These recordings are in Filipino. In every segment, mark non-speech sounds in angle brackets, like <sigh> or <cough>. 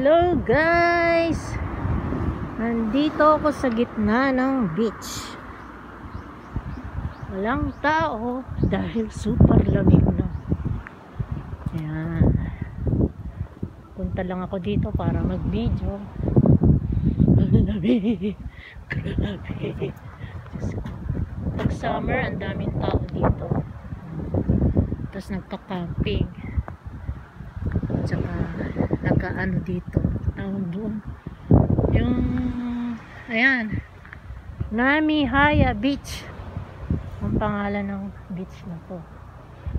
Hello guys! Nandito ako sa gitna ng beach. Walang tao dahil super lamig na. Ayan. Punta lang ako dito para mag-video. Grabe. Ko. Pag summer, ang daming tao dito. Tapos nagpa-camping. Tsaka nagka-ano dito. Tawag doon. Yung, ayan. Nami Haya Beach. Ang pangalan ng beach na to.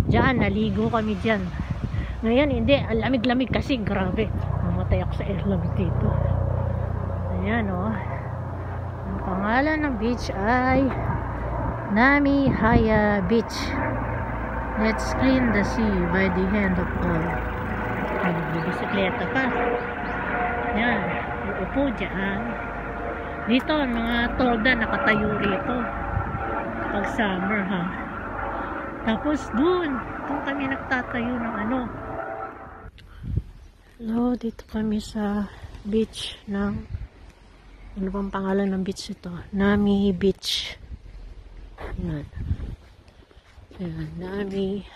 Diyan, naligo kami dyan. Ngayon, hindi. Lamig-lamig kasi. Grabe. Mamatay ako sa air lamig dito. Ayan, oh. Ang pangalan ng beach ay Nami Haya Beach. Let's clean the sea by the hand of God. Ay, nagbibisikleta pa. Yan. Uupo dyan. Dito, mga tolda nakatayo rito. Pag summer, ha. Tapos, dun. Dun kami nagtatayo ng ano. Hello, dito kami sa beach ng ano bang pangalan ng beach ito? Nami Beach. Yan. Ayan, Nami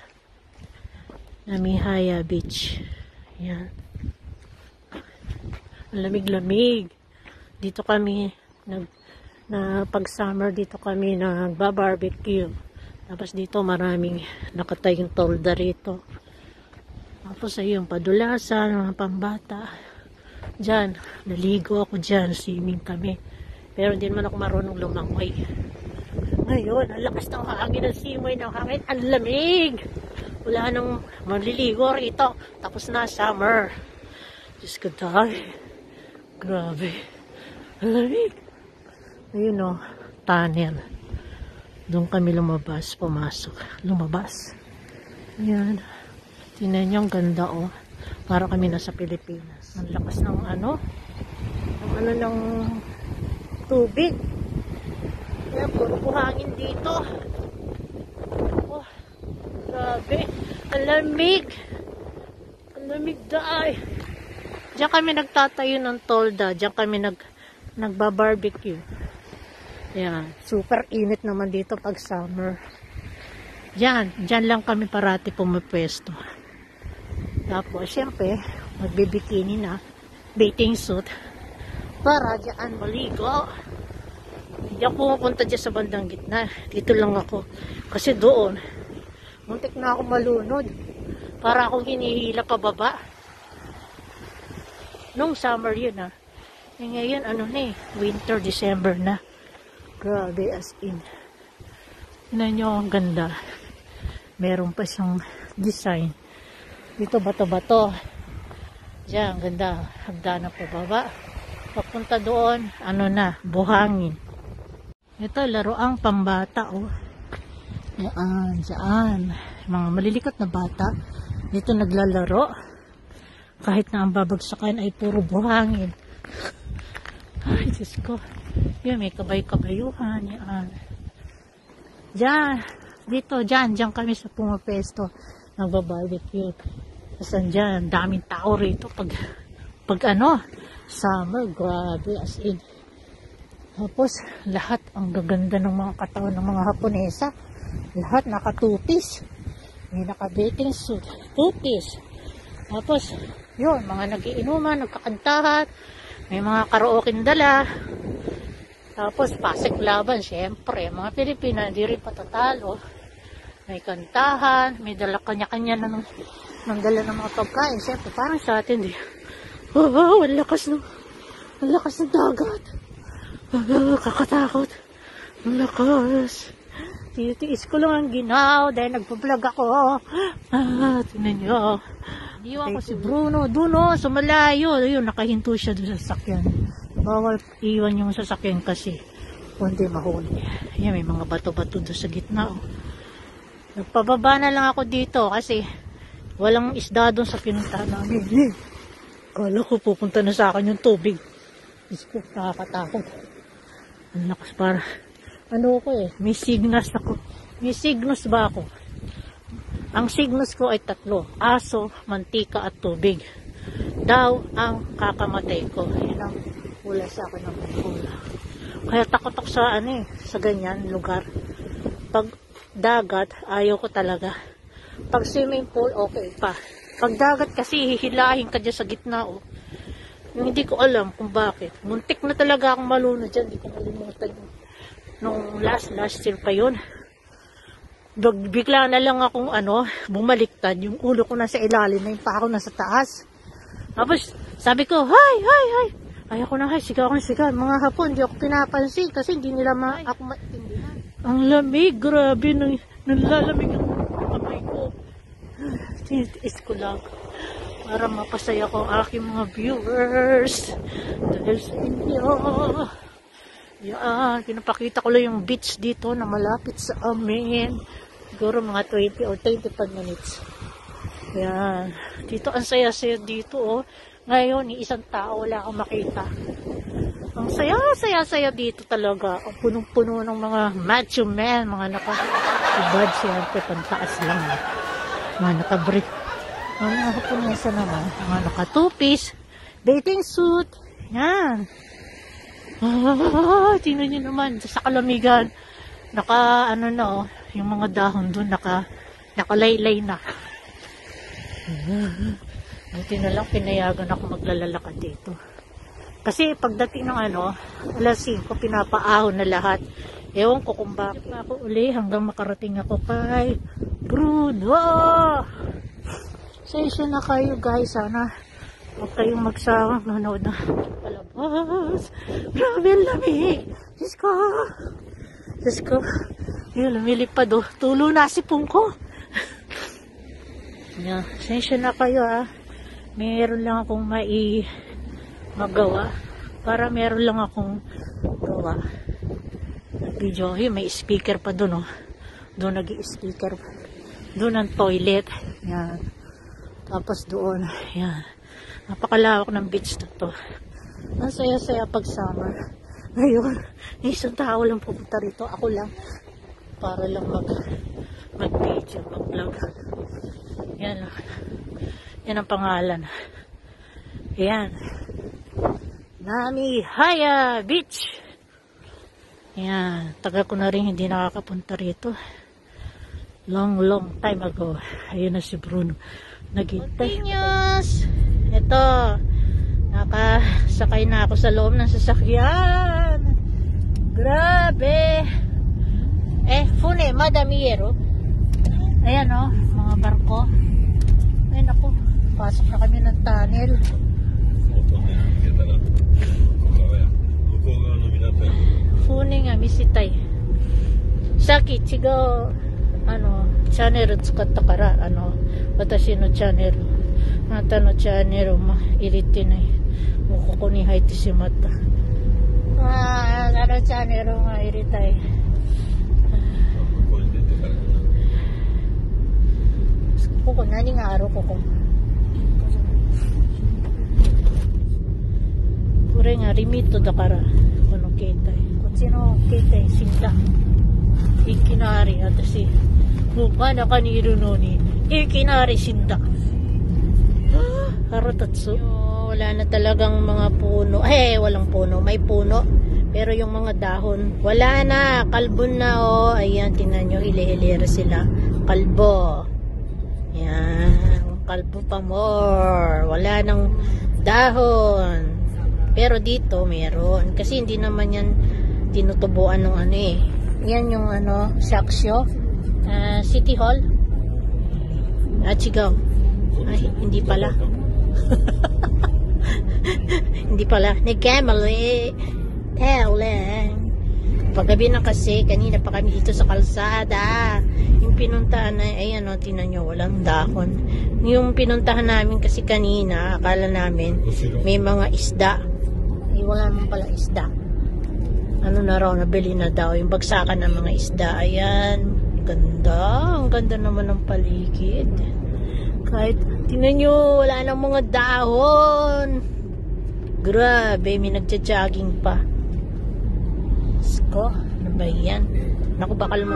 Namihaya Beach. Yan. Ang lamig-lamig. Dito kami nag na pag summer dito kami nagba-barbecue. Tapos dito maraming nakatayong tolda rito. Tapos ayun, padulasan, mga pambata. Diyan, naligo ako dyan, swimming kami. Pero hindi naman ako marunong lumangoy. Ngayon, ang lakas ng hangin ng simoy ng hangin. Ang lamig! Wala nang maliligo rito. Tapos na summer. Diyos ko tayo. Grabe. Ang lamig. Ayun o, tunnel. Doon kami lumabas, pumasok. Lumabas. Ayan. Tingnan niyo ang ganda o. Para kami nasa Pilipinas. Ang lakas ng ano, ang ano ng tubig. Kaya puro buhangin dito. Oh, grabe. Ang lamig. Ang lamig daay. Diyan kami nagtatayo ng tolda. Diyan kami nag nagba-barbecue. Yan. Super init naman dito pag summer. Diyan. Diyan lang kami parati pumipwesto. Tapos, syempre, magbibikini na. Bathing suit. Para diyan maligo. Hindi ako pumupunta dyan sa bandang gitna. Dito lang ako. Kasi doon, muntik na ako malunod. Para akong hinihila pababa. Nung summer yun ah. Eh ngayon, ano na eh, winter, December na. Grabe as in. Tignan nyo ang ganda. Meron pa siyang design. Dito bato-bato. Diyan, ang ganda. Hagdanan pababa. Papunta doon, ano na, buhangin. Ito, laruang pambata, oh. Yan, dyan. Mga malilikot na bata. Dito naglalaro. Kahit na ang babagsakan ay puro buhangin. Ay, Diyos ko. Yan, may kabay-kabayuhan. Yan. Diyan. Dito, dyan. Dyan kami sa pumapesto. Nagbabarbecue. Tapos dyan, daming tao rito. Pag, pag ano, summer, grabe, as in. Tapos, lahat ang gaganda ng mga katawan ng mga Haponesa. Lahat nakatupis. May naka-bathing suit. Tupis. Tapos, yun, mga nagiinuman, nagkakantahan. May mga karaoke dala. Tapos, pasik laban, syempre. Mga Pilipina, hindi rin patatalo. May kantahan, may dala kanya-kanya na ng, ng dala ng mga pagkain. Syempre, parang sa atin, di. Oh, oh, ang lakas ng, ang lakas ng dagat. Ah, kakatakot. Ang lakas. Titiis ko lang ang ginaw dahil nagpa-vlog ako. Ah, tinan nyo. Iwan ko si Bruno. Duno, sa malayo. Ayun, nakahinto siya doon sa sakyan. Bawal iwan yung sasakyan kasi kundi mahuli. Ayan, may mga bato-bato doon sa gitna. Oh. Nagpababa na lang ako dito kasi walang isda doon sa pinuntahan namin. Kala ko pupunta na sa akin yung tubig. Diyos ko, nakakatakot. Ang lakas para, ano ko eh, may signas ako. May signos ba ako? Ang signos ko ay tatlo. Aso, mantika at tubig. daw ang kakamatay ko. Yun ang wala sa akin ng pula. Kaya takot ako sa ano eh, sa ganyan lugar. Pag dagat, ayaw ko talaga. Pag swimming pool, okay pa. Pag dagat kasi, hihilahin ka dyan sa gitna, oh. Yung hindi ko alam kung bakit. Muntik na talaga akong malunod dyan. Hindi ko malimutan nung last, last year pa yun. Big- Bigla na lang akong ano, bumaliktad. Yung ulo ko nasa ilalim na yung pa ako nasa taas. Tapos, sabi ko, hi, hi, hi. Ayaw ko na, hi, sigaw ako ng sigaw. Mga hapon, hindi ako pinapansin kasi hindi nila ma ako maintindihan. Ang lamig, grabe. Nang, nalalamig ang kamay ko. Tinitiis ko lang para mapasaya ko ang aking mga viewers dahil sa inyo. Yan, pinapakita ko lang yung beach dito na malapit sa amin. Siguro mga 20 or 25 minutes. Yan. Dito, ang saya-saya dito, oh. Ngayon, isang tao wala akong makita. Ang saya-saya-saya dito talaga. Ang punong-puno ng mga macho men, mga naka-ibad siyempre, pantaas lang. eh. Mga naka-brief. Mga nakapunesa naman. Mga naka-two-piece. Dating suit. Yan. Ah, tingnan nyo naman, sa kalamigan, naka, ano na, oh, yung mga dahon doon, naka, nakalaylay na. Buti na lang, pinayagan ako maglalalakad dito. Kasi pagdating ng ano, alas 5, pinapaahon na lahat. Ewan ko kung bakit pa ako uli hanggang makarating ako kay Bruno. Sensya na kayo guys, sana huwag kayong magsawang nanonood na palabas. Grabe ang lamig. Diyos ko. Diyos ko. Yun, lumilipad oh. Tulo na si Pungko. yeah, sensya na kayo ah. Meron lang akong mai magawa. Para meron lang akong gawa. Video. Yun, may speaker pa doon oh. Doon nag-speaker. Doon ang toilet. Yan. Tapos doon. Yan. Napakalawak ng beach na to. Ang saya-saya pag summer. Ngayon, isang tao lang pupunta rito. Ako lang. Para lang mag mag-video, mag-vlog. Yan. Yan ang pangalan. Yan. Nami Haya Beach. Yan. Tagal ko na rin hindi nakakapunta rito. Long, long time ago. Ayun na si Bruno. Naghintay. Continuous! Ito. Nakasakay na ako sa loob ng sasakyan. Grabe. Eh, fune, madamiero. Ayan o, mga barko. Ayun ako. Pasok na kami ng tunnel. 音ね、見えたら、向こう側や。向こう側の港や。船が見せたい。さっき違う、あの、チャンネル使ったから、あの、私のチャンネル、 あなたのチャンネルも入れてない。もうここに入ってしまった。ああ、あのチャンネルが入れたい。ここ何がある？ここ。これがリミットだから、この携帯。こっちの携帯死んだ。いきなり私、もう真ん中にいるのに、いきなり死んだ。Haratatsu. Wala na talagang mga puno. Eh, walang puno. May puno. Pero yung mga dahon, wala na. Kalbon na, oh. Ayan, tingnan nyo. Hili-hilira sila. Kalbo. Yan. Kalbo pa more. Wala nang dahon. Pero dito, meron. Kasi hindi naman yan tinutubuan ng ano eh. Yan yung ano, Saksyo. ah, City Hall. At sigaw. Ay, hindi pala. <laughs> hindi pala. Nagkamali. Telling. Paggabi na kasi, kanina pa kami dito sa kalsada. Yung pinuntahan na, ayan o, tinan nyo, walang dahon. Yung pinuntahan namin kasi kanina, akala namin, may mga isda. Ay, wala naman pala isda. Ano na raw, nabili na daw. Yung bagsakan ng mga isda. Ayan, ganda. Ang ganda naman ng paligid. Kahit, tingnan nyo, wala nang mga dahon. Grabe, may nagja-jogging pa. Sko, ano ba yan? Naku, bakal mo.